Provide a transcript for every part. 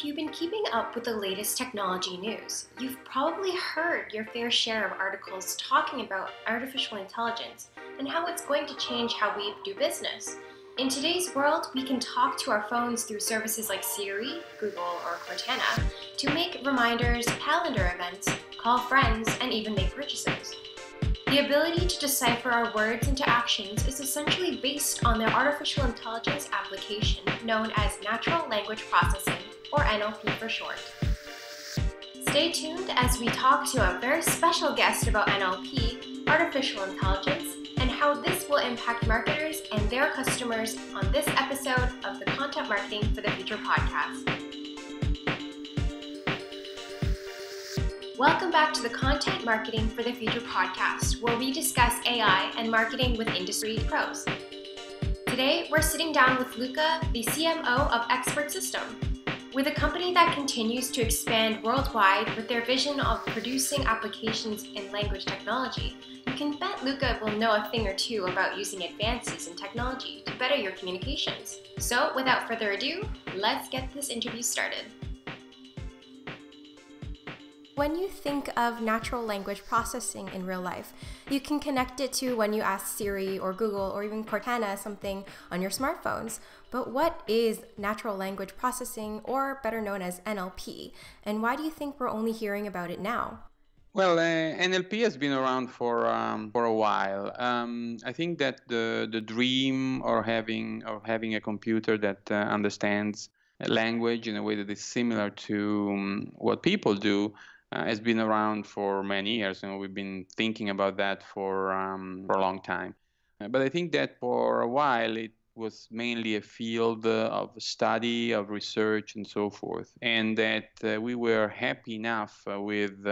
If you've been keeping up with the latest technology news, you've probably heard your fair share of articles talking about artificial intelligence and how it's going to change how we do business. In today's world, we can talk to our phones through services like Siri, Google, or Cortana to make reminders, calendar events, call friends, and even make purchases. The ability to decipher our words into actions is essentially based on the artificial intelligence application known as Natural Language Processing, or NLP for short. Stay tuned as we talk to a very special guest about NLP, artificial intelligence, and how this will impact marketers and their customers on this episode of the Content Marketing for the Future podcast. Welcome back to the Content Marketing for the Future podcast, where we discuss AI and marketing with industry pros. Today, we're sitting down with Luca, the CMO of Expert System. With a company that continues to expand worldwide with their vision of producing applications in language technology, you can bet Luca will know a thing or two about using advances in technology to better your communications. So, without further ado, let's get this interview started. When you think of natural language processing in real life, you can connect it to when you ask Siri or Google or even Cortana something on your smartphones. But what is natural language processing, or better known as NLP, and why do you think we're only hearing about it now? Well, uh, NLP has been around for um, for a while. Um, I think that the the dream or having or having a computer that uh, understands language in a way that is similar to um, what people do uh, has been around for many years. and we've been thinking about that for um, for a long time. Uh, but I think that for a while it was mainly a field uh, of study, of research, and so forth, and that uh, we were happy enough uh, with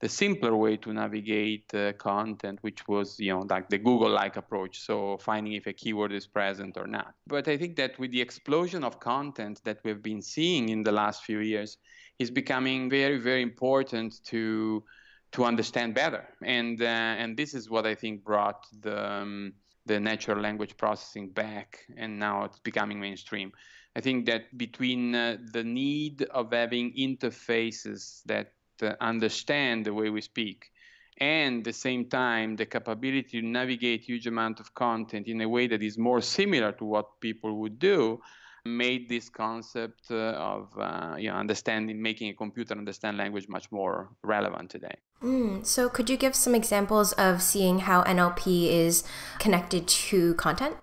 the simpler way to navigate uh, content, which was, you know, like the Google-like approach, so finding if a keyword is present or not. But I think that with the explosion of content that we've been seeing in the last few years, is becoming very, very important to to understand better. And uh, and this is what I think brought the um, the natural language processing back, and now it's becoming mainstream. I think that between uh, the need of having interfaces that uh, understand the way we speak, and at the same time the capability to navigate huge amount of content in a way that is more similar to what people would do, made this concept uh, of uh, you know understanding making a computer understand language much more relevant today. Mm, so could you give some examples of seeing how nlp is connected to content?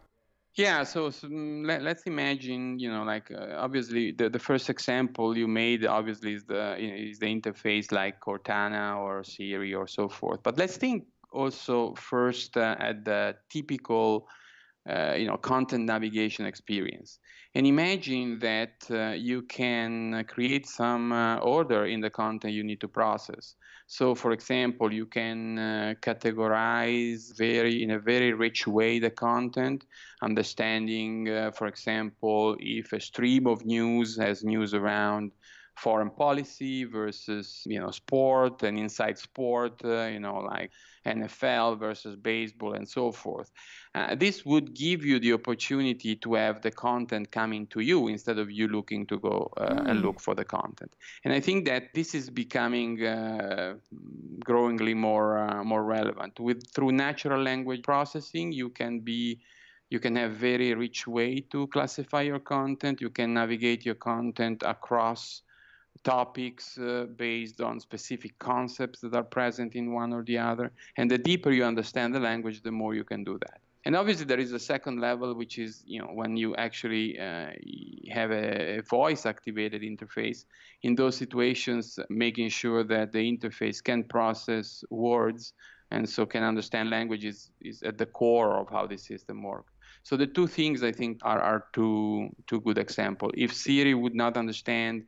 Yeah so, so mm, let, us imagine you know like uh, obviously the, the first example you made obviously is the is the interface like cortana or siri or so forth. But let's think also first uh, at the typical uh, you know content navigation experience. And imagine that uh, you can create some uh, order in the content you need to process. So for example you can uh, categorize very in a very rich way the content understanding uh, for example if a stream of news has news around foreign policy versus you know sport and inside sport uh, you know like NFL versus baseball and so forth. Uh, this would give you the opportunity to have the content coming to you instead of you looking to go uh, mm. and look for the content. And I think that this is becoming uh, growingly more uh, more relevant. With through natural language processing, you can be you can have very rich way to classify your content. You can navigate your content across topics uh, based on specific concepts that are present in one or the other. And the deeper you understand the language, the more you can do that. And obviously, there is a second level, which is you know when you actually uh, have a, voice-activated interface. In those situations, making sure that the interface can process words and so can understand language is, at the core of how this system works. So the two things I think are, are two two good examples. If Siri would not understand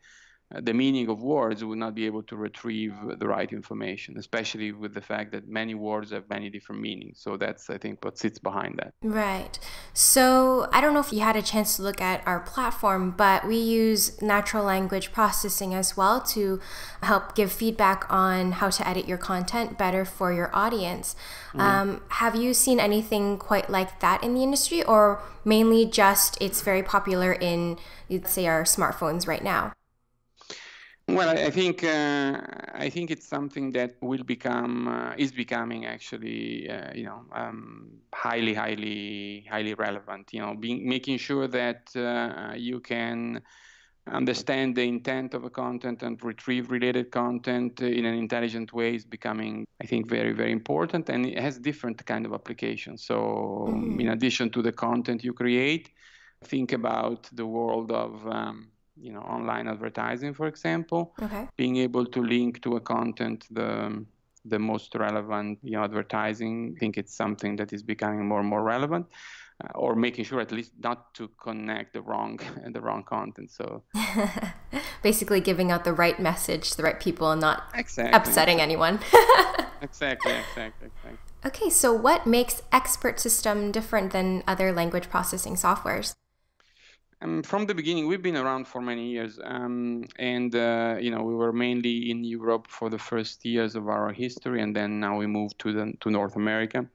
the meaning of words would not be able to retrieve the right information, especially with the fact that many words have many different meanings. So that's, I think, what sits behind that. Right. So I don't know if you had a chance to look at our platform, but we use natural language processing as well to help give feedback on how to edit your content better for your audience. Mm-hmm. Um, have you seen anything quite like that in the industry, or mainly just it's very popular in, let's say, our smartphones right now? Well, I think uh, I think it's something that will become uh, is becoming actually uh, you know um, highly highly highly relevant. You know, being making sure that uh, you can understand the intent of a content and retrieve related content in an intelligent way is becoming i think very very important and it has different kind of applications so mm-hmm. in addition to the content you create think about the world of um, you know online advertising for example okay. being able to link to a content the the most relevant you know advertising i think it's something that is becoming more and more relevant uh, or making sure at least not to connect the wrong the wrong content so basically giving out the right message to the right people and not exactly. upsetting anyone exactly exactly exactly okay so what makes expert system different than other language processing softwares um, from the beginning, we've been around for many years, um, and uh, you know we were mainly in Europe for the first years of our history, and then now we moved to the to North America.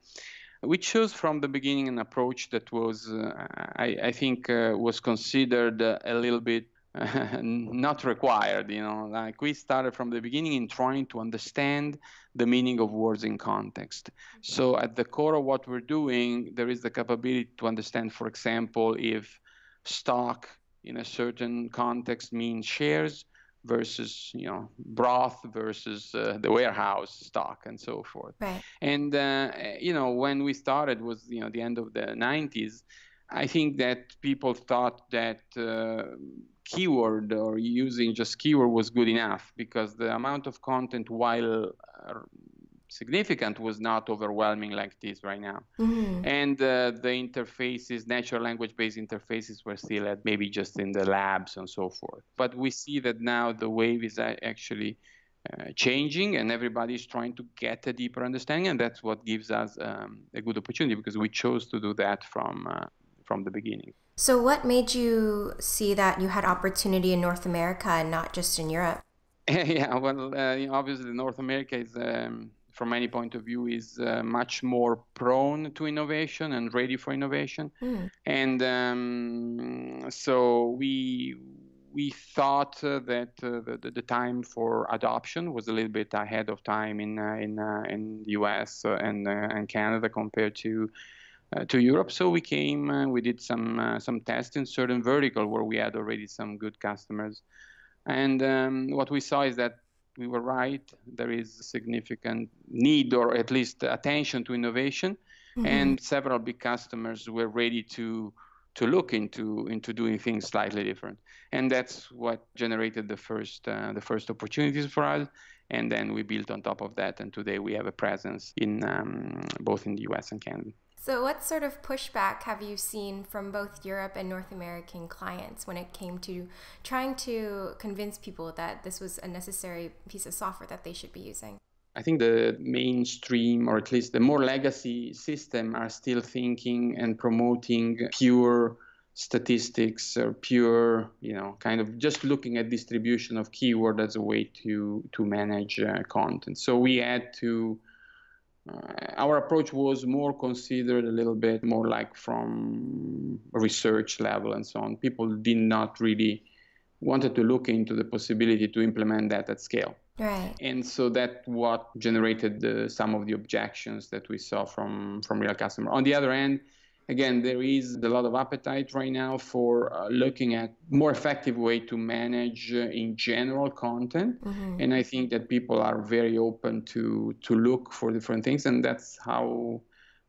We chose from the beginning an approach that was, uh, I, I, think, uh, was considered a little bit not required. You know, like we started from the beginning in trying to understand the meaning of words in context. So at the core of what we're doing, there is the capability to understand, for example, if stock in a certain context means shares versus you know broth versus uh, the warehouse stock and so forth right. and uh, you know when we started was you know the end of the 90s i think that people thought that uh, keyword or using just keyword was good enough because the amount of content while uh, significant was not overwhelming like this right now. Mm-hmm. And uh, the interfaces, natural language based interfaces, were still at maybe just in the labs and so forth. But we see that now the wave is actually uh, changing and everybody is trying to get a deeper understanding. And that's what gives us um, a good opportunity because we chose to do that from, uh, from the beginning. So, what made you see that you had opportunity in North America and not just in Europe? yeah, well, uh, obviously, North America is um, from any point of view, is uh, much more prone to innovation and ready for innovation. Mm. And um, so we we thought uh, that uh, the, the time for adoption was a little bit ahead of time in uh, in uh, in the U.S. Uh, and and Canada compared to. to Europe, so we came. we did some some tests in certain vertical where we had already some good customers, and um, what we saw is that we were right. There is significant need or at least attention to innovation, mm-hmm. and several big customers were ready to to look into into doing things slightly different. And that's what generated the first uh, the first opportunities for us. And then we built on top of that, and today we have a presence in um, both in the U.S. and Canada. So, what sort of pushback have you seen from both Europe and North American clients when it came to trying to convince people that this was a necessary piece of software that they should be using? I think the mainstream, or at least the more legacy system, are still thinking and promoting pure statistics or pure, you know, kind of just looking at distribution of keyword as a way to to manage uh, content. So we had to uh, our approach was more considered a little bit more like from research level and so on. People did not really wanted to look into the possibility to implement that at scale. Right. And so that what generated the, some of the objections that we saw from from real customer. On the other end, again, there is a lot of appetite right now for uh, looking at more effective way to manage uh, in general content. Mm-hmm. And I think that people are very open to to look for different things, and that's how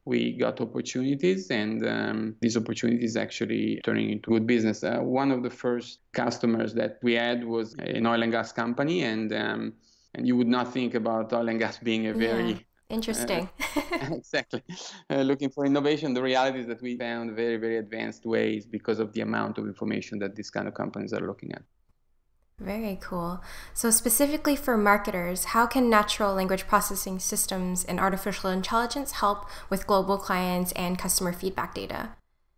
we got opportunities and um, these opportunities actually turning into good business uh, one of the first customers that we had was an oil and gas company and um, and you would not think about oil and gas being a very yeah. Interesting. Uh, exactly. Uh, looking for innovation, the reality is that we found very, very advanced ways because of the amount of information that these kind of companies are looking at. Very cool. So, specifically for marketers, how can natural language processing systems and artificial intelligence help with global clients and customer feedback data?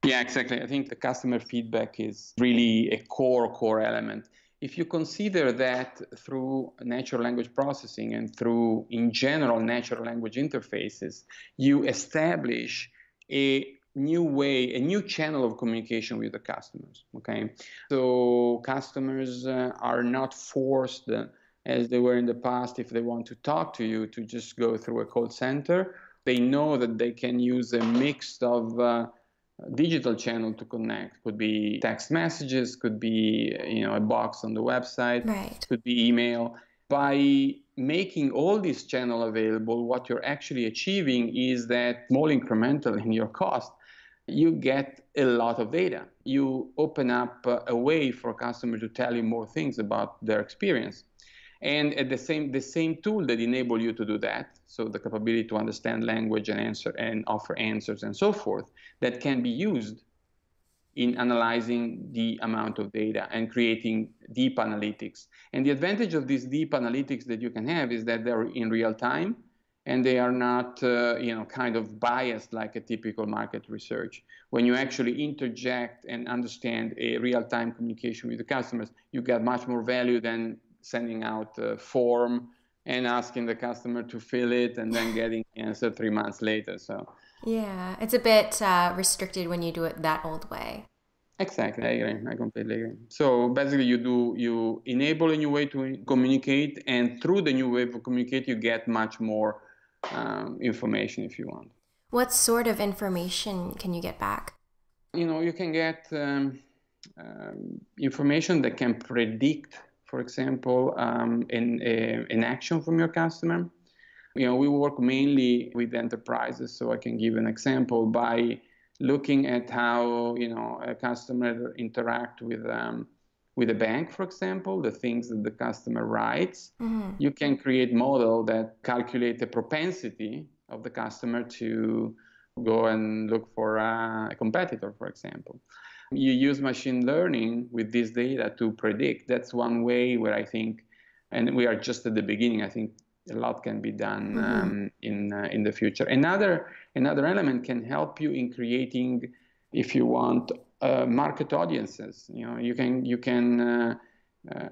Yeah, exactly. I think the customer feedback is really a core, core element if you consider that through natural language processing and through, in general, natural language interfaces, you establish a new way, a new channel of communication with the customers. Okay, so customers uh, are not forced, uh, as they were in the past, if they want to talk to you, to just go through a call center. They know that they can use a mix of uh, digital channel to connect. Could be text messages, could be you know a box on the website, right. could be email. By making all these channels available, what you're actually achieving is that small incremental in your cost you get a lot of data. You open up a way for a customer to tell you more things about their experience. And at the same the same tool that enable you to do that, so the capability to understand language and answer and offer answers and so forth, that can be used in analyzing the amount of data and creating deep analytics. And the advantage of these deep analytics that you can have is that they're in real time and they are not uh, you know kind of biased like a typical market research when you actually interject and understand a real-time communication with the customers you get much more value than sending out a form and asking the customer to fill it and then getting the answer three months later so yeah it's a bit uh, restricted when you do it that old way Exactly, I agree. I completely agree. So basically, you do you enable a new way to communicate, and through the new way of communicate, you get much more um, information if you want. What sort of information can you get back? You know, you can get um, um, information that can predict, for example, um, an, a, an action from your customer. You know, we work mainly with enterprises, so I can give an example by looking at how you know a customer interact with um, with a bank, for example, the things that the customer writes, mm-hmm. you can create model that calculate the propensity of the customer to go and look for a, a competitor, for example. You use machine learning with this data to predict. That's one way where I think, and we are just at the beginning. I think a lot can be done mm-hmm. um, in uh, in the future. Another another element can help you in creating, if you want, uh, market audiences. You know, you can you can uh,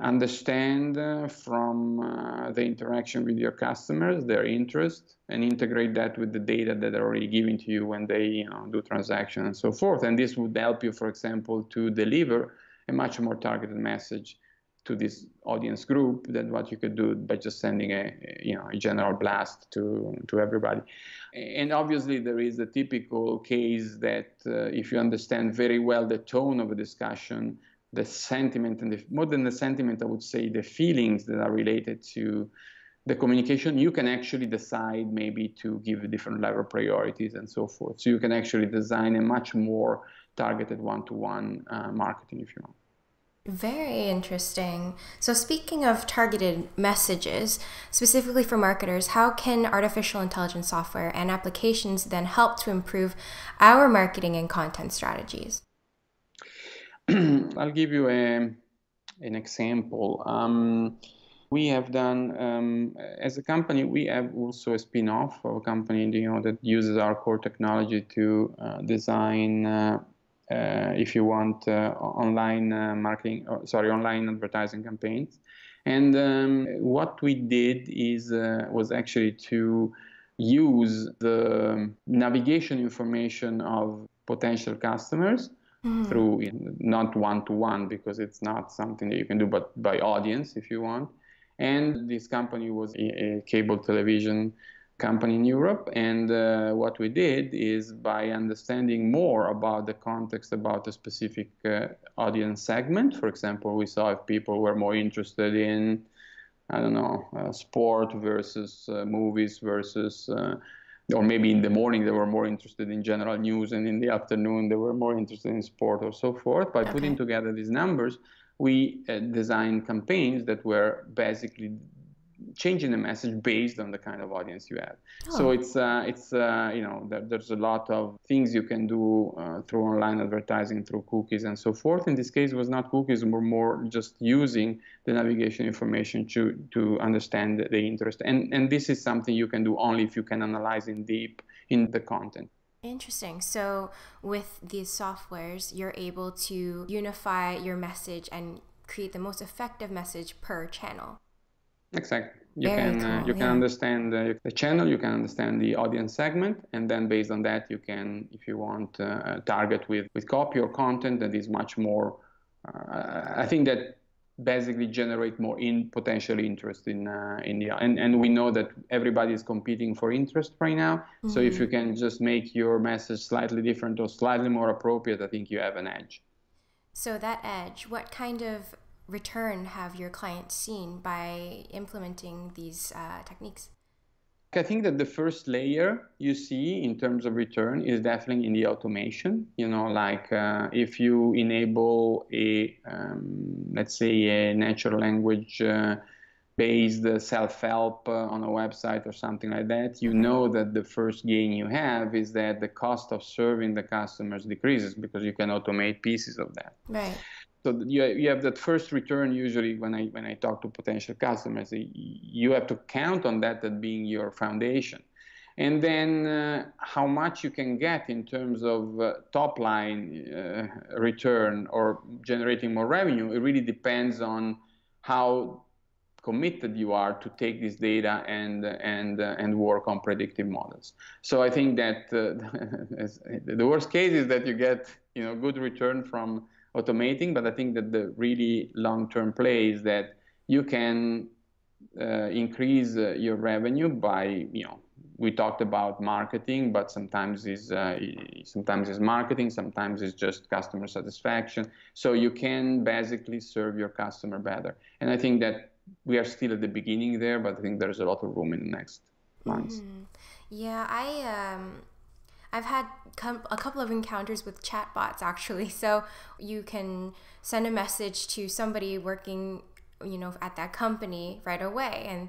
understand uh, from uh, the interaction with your customers, their interest, and integrate that with the data that they're already giving to you when they you know, do transactions and so forth. And this would help you, for example, to deliver a much more targeted message to this audience group than what you could do by just sending a you know a general blast to to everybody and obviously there is a typical case that uh, if you understand very well the tone of a discussion the sentiment and the, more than the sentiment i would say the feelings that are related to the communication you can actually decide maybe to give different level priorities and so forth so you can actually design a much more targeted one-to-one uh, marketing if you want very interesting. So, speaking of targeted messages, specifically for marketers, how can artificial intelligence software and applications then help to improve our marketing and content strategies? I'll give you a, an example. Um, we have done, um, as a company, we have also a spin off of a company you know, that uses our core technology to uh, design. Uh, uh, if you want uh, online uh, marketing, or, sorry, online advertising campaigns. And um, what we did is was actually to use the navigation information of potential customers mm. through not one to one because it's not something that you can do, but by audience if you want. And this company was a, a cable television company in Europe. And uh, what we did is by understanding more about the context about a specific uh, audience segment, for example, we saw if people were more interested in, I don't know, uh, sport versus uh, movies versus, uh, or maybe in the morning they were more interested in general news, and in the afternoon they were more interested in sport or so forth. By okay. putting together these numbers, we uh, designed campaigns that were basically changing the message based on the kind of audience you have. Oh. So it's uh, it's uh, you know there, there's a lot of things you can do uh, through online advertising, through cookies and so forth. In this case, it was not cookies, but more just using the navigation information to to understand the interest. And and this is something you can do only if you can analyze in deep in the content. Interesting. So, with these softwares, you're able to unify your message and create the most effective message per channel. Exactly. You Very can uh, cool, uh, you yeah. can understand uh, the channel, you can understand the audience segment, and then based on that, you can, if you want, uh, target with with copy or content that is much more. Uh, I think that basically generate more in potential interest in uh, India. And and we know that everybody is competing for interest right now. Mm-hmm. So if you mm-hmm. can just make your message slightly different or slightly more appropriate, I think you have an edge. So that edge, what kind of return have your clients seen by implementing these uh, techniques? I think that the first layer you see in terms of return is definitely in the automation. You know, like uh, if you enable a, um, let's say, a natural language uh, based self-help uh, on a website or something like that, you mm-hmm. know that the first gain you have is that the cost of serving the customers decreases because you can automate pieces of that. Right so you, you have that first return usually when I when I talk to potential customers you have to count on that as being your foundation. And then uh, how much you can get in terms of uh, top line uh, return or generating more revenue it really depends on how committed you are to take this data and and uh, and work on predictive models. So i think that uh, the worst case is that you get you know good return from automating, but I think that the really long-term play is that you can uh, increase uh, your revenue by, you know, we talked about marketing, but sometimes is uh, sometimes is marketing, sometimes it's just customer satisfaction. So you can basically serve your customer better. And I think that we are still at the beginning there, but I think there's a lot of room in the next months. Mm-hmm. Yeah, I um, I've had a couple of encounters with chatbots actually. So you can send a message to somebody working you know at that company right away and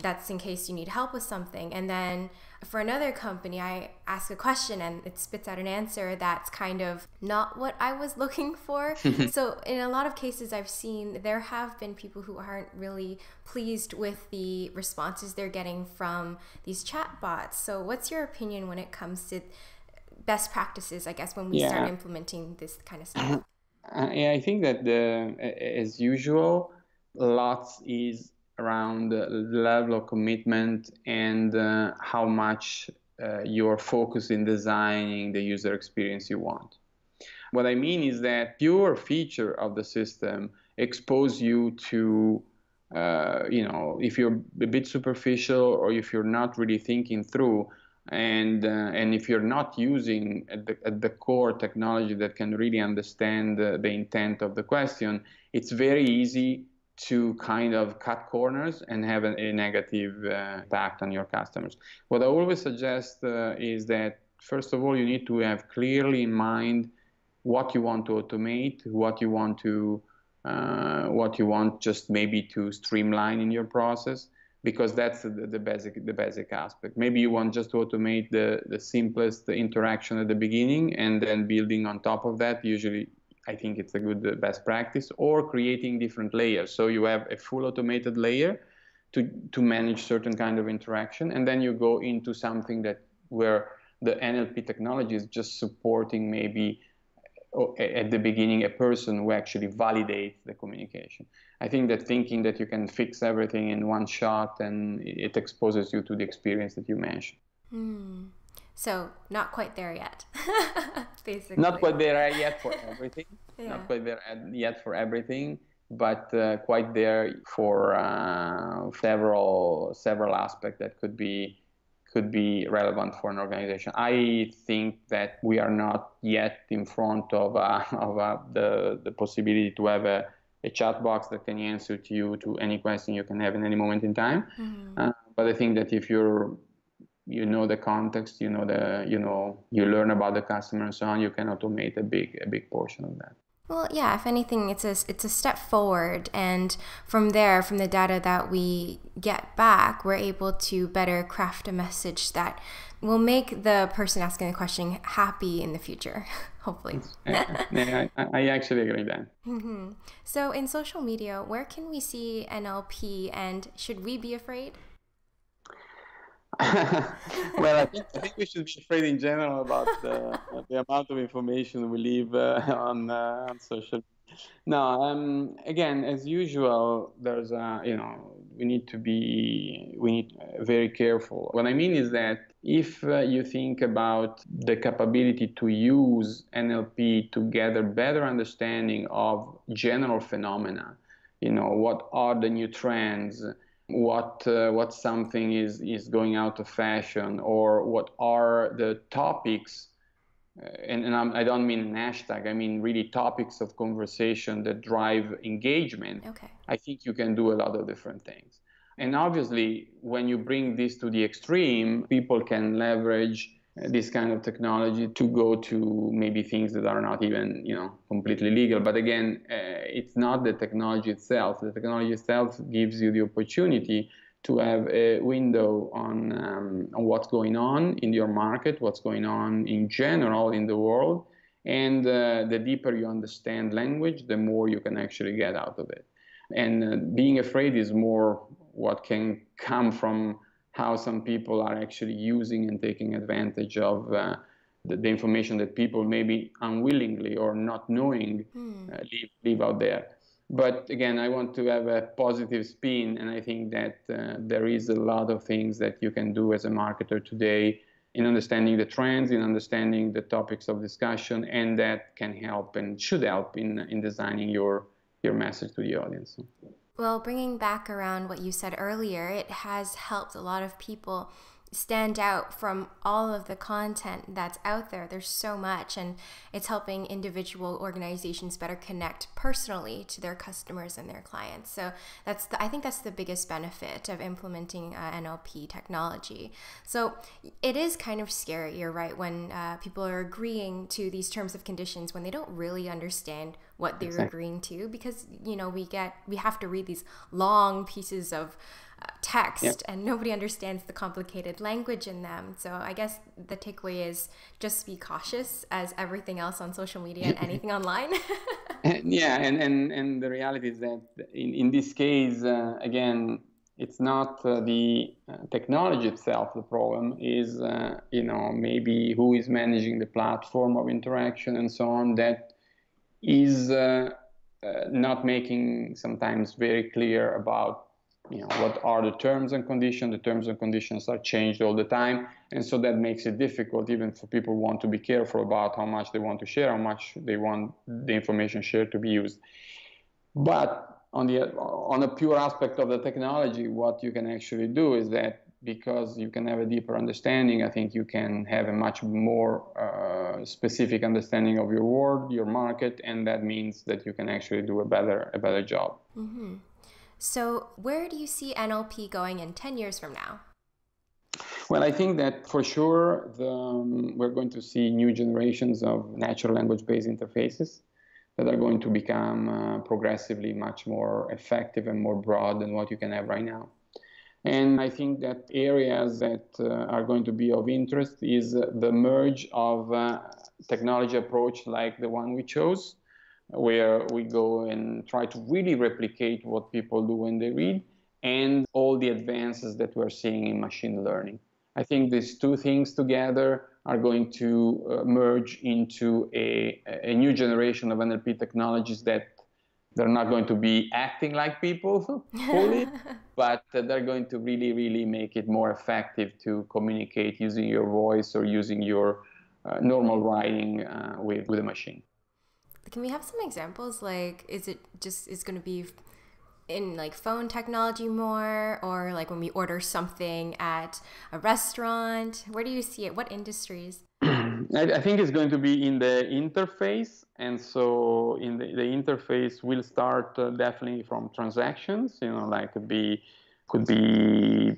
that's in case you need help with something and then for another company i ask a question and it spits out an answer that's kind of not what i was looking for so in a lot of cases i've seen there have been people who aren't really pleased with the responses they're getting from these chatbots so what's your opinion when it comes to best practices, I guess, when we yeah. start implementing this kind of stuff? Uh, yeah, I think that the, as usual, lots is around the level of commitment and uh, how much uh, you're focused in designing the user experience you want. What I mean is that pure feature of the system expose you to uh, you know, if you're a bit superficial or if you're not really thinking through, and uh, and if you're not using at the, at the core technology that can really understand the, the intent of the question, it's very easy to kind of cut corners and have a, a negative uh, impact on your customers. What I always suggest uh, is that first of all, you need to have clearly in mind what you want to automate, what you want to uh, what you want just maybe to streamline in your process because that's the, the, basic the basic aspect. Maybe you want just to automate the, the simplest interaction at the beginning and then building on top of that. Usually, I think it's a good uh, best practice. Or creating different layers. So you have a full automated layer to to manage certain kind of interaction, and then you go into something that where the NLP technology is just supporting maybe at the beginning a person who actually validates the communication. I think that thinking that you can fix everything in one shot and it exposes you to the experience that you mentioned. Hmm. So not quite there yet, basically. Not quite there yet for everything. yeah. Not quite there yet for everything, but uh, quite there for uh, several several aspects that could be could be relevant for an organization. I think that we are not yet in front of, uh, of uh, the, the possibility to have a, a chatbot that can answer to you to any question you can have in any moment in time. Mm-hmm. Uh, but I think that if you're you know the context, you know the you know you learn about the customer and so on, you can automate a big a big portion of that. Well, yeah, if anything, it's a, it's a step forward. And from there, from the data that we get back, we're able to better craft a message that will make the person asking the question happy in the future, hopefully. yeah, I, I, actually agree with that. Mm-hmm. So, in social media, where can we see NLP and should we be afraid? well, I think, I think we should be afraid in general about the, amount of information we leave uh, on, uh, on social. No, um, again, as usual, there's a, you know we need to be we need uh, very careful. What I mean is that if uh, you think about the capability to use NLP to gather better understanding of general phenomena, you know, what are the new trends, what uh, what something is is going out of fashion, or what are the topics uh, and, and I'm, I do not mean an hashtag, I mean really topics of conversation that drive engagement, okay. I think you can do a lot of different things. And obviously, when you bring this to the extreme, people can leverage this kind of technology to go to maybe things that are not even you know completely legal but again uh, it's not the technology itself the technology itself gives you the opportunity to have a window on, um, on what's going on in your market, what's going on in general in the world. And uh, the deeper you understand language, the more you can actually get out of it. And uh, being afraid is more what can come from how some people are actually using and taking advantage of uh, the, the, information that people maybe unwillingly or not knowing hmm. uh, leave, leave out there. But again, I want to have a positive spin, and I think that uh, there is a lot of things that you can do as a marketer today in understanding the trends, in understanding the topics of discussion, and that can help and should help in in designing your your message to the audience. Well, bringing back around what you said earlier, it has helped a lot of people stand out from all of the content that's out there. There's so much, and it's helping individual organizations better connect personally to their customers and their clients. So that's the, I think that's the biggest benefit of implementing uh, NLP technology. So it is kind of scary, you're right, when uh, people are agreeing to these terms of conditions when they don't really understand what they're exactly. agreeing to, because you know we get we have to read these long pieces of text yep. and nobody understands the complicated language in them. So I guess the takeaway is just be cautious as everything else on social media and anything online. yeah, and, and, and the reality is that in, in this case, uh, again, it's not uh, the uh, technology itself the problem is uh, you know maybe who is managing the platform of interaction and so on that is uh, uh, not making sometimes very clear about you know what are the terms and conditions? The terms and conditions are changed all the time. And so that makes it difficult even for people who want to be careful about how much they want to share how much they want the information shared to be used. But on the on a pure aspect of the technology what you can actually do is that because you can have a deeper understanding i think you can have a much more uh, specific understanding of your world your market and that means that you can actually do a better a better job. Mm-hmm. So, where do you see NLP going in 10 years from now? Well, I think that for sure the, um, we're going to see new generations of natural language based interfaces that are going to become uh, progressively much more effective and more broad than what you can have right now. And I think that areas that uh, are going to be of interest is the merge of uh, technology approach like the one we chose where we go and try to really replicate what people do when they read and all the advances that we're seeing in machine learning. I think these two things together are going to uh, merge into a, a new generation of NLP technologies that they're not going to be acting like people fully, but they're going to really, really make it more effective to communicate using your voice or using your uh, normal writing uh, with, with a machine. Can we have some examples? Like, is it just is going to be in like phone technology more, or like when we order something at a restaurant? Where do you see it? What industries? I, think it's going to be in the interface, and so in the, the interface will start uh, definitely from transactions. You know, like could be could be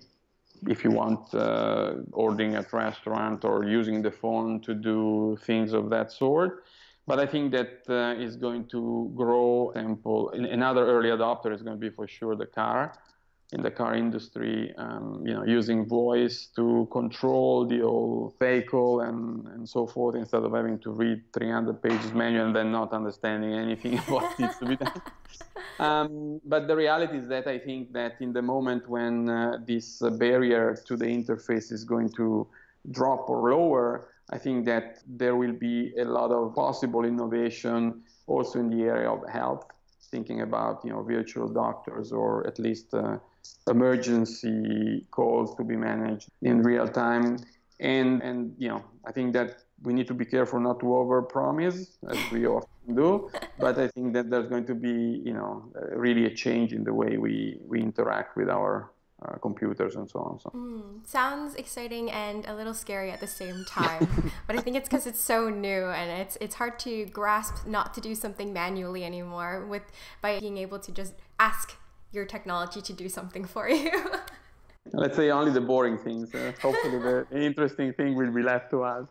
if you want uh, ordering at restaurant or using the phone to do things of that sort but I think that uh, is going to grow. Example, another early adopter is going to be for sure the car. In the car industry, um, you know, using voice to control the whole vehicle and, and so forth, instead of having to read 300 pages manual and then not understanding anything what needs to be done. Um, but the reality is that I think that in the moment when uh, this uh, barrier to the interface is going to drop or lower, I think that there will be a lot of possible innovation also in the area of health. thinking about you know virtual doctors or at least uh, emergency calls to be managed in real time. And and you know I think that we need to be careful not to overpromise as we often do. But I think that there's going to be you know really a change in the way we we interact with our uh, computers and so on. So. Mm, sounds exciting and a little scary at the same time. but I think it's because it's so new and it's it's hard to grasp not to do something manually anymore with by being able to just ask your technology to do something for you. Let's say only the boring things. Uh, hopefully, the interesting thing will be left to us.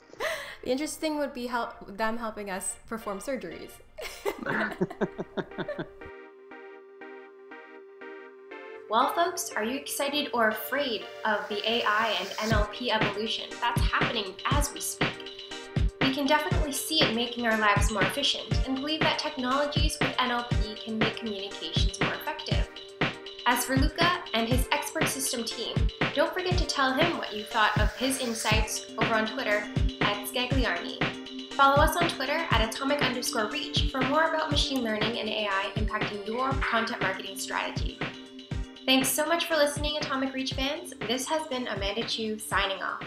The interesting would be help them helping us perform surgeries. Well, folks, are you excited or afraid of the AI and NLP evolution that's happening as we speak? We can definitely see it making our lives more efficient and believe that technologies with NLP can make communications more effective. As for Luca and his expert system team, don't forget to tell him what you thought of his insights over on Twitter at Scagliarini. Follow us on Twitter at atomic underscore reach for more about machine learning and AI impacting your content marketing strategy. Thanks so much for listening, Atomic Reach fans. This has been Amanda Chu signing off.